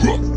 Huh.